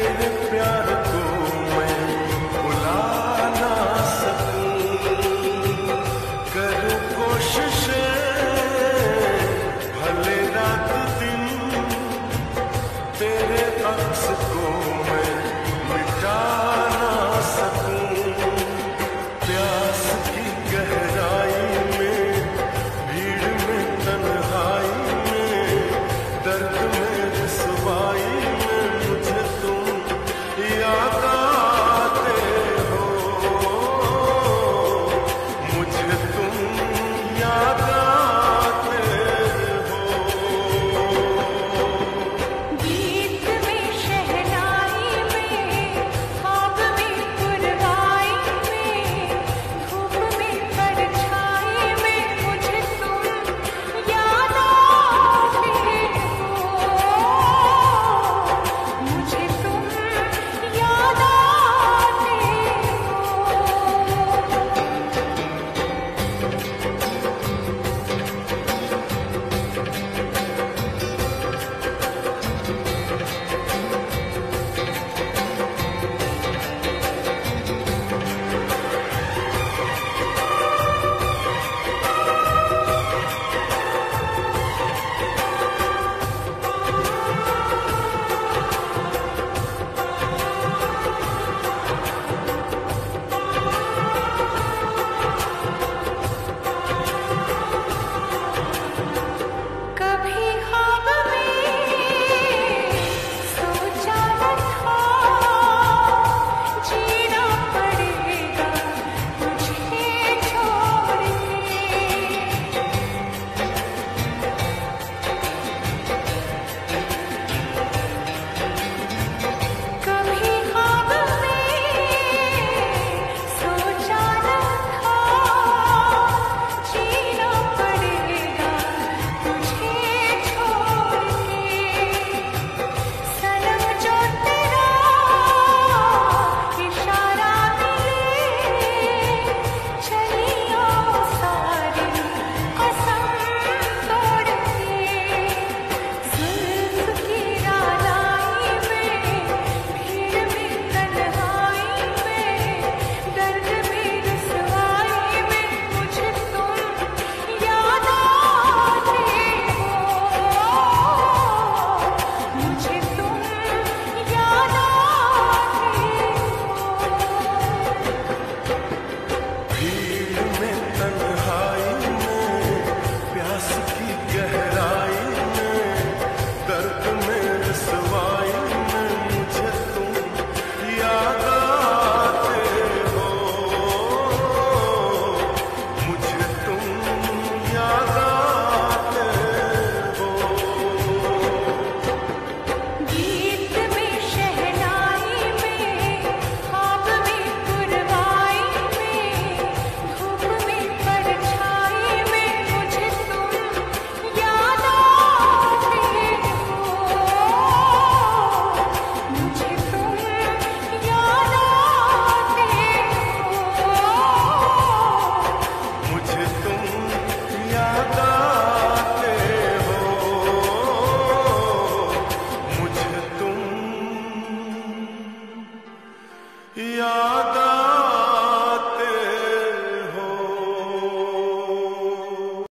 तेरे प्यार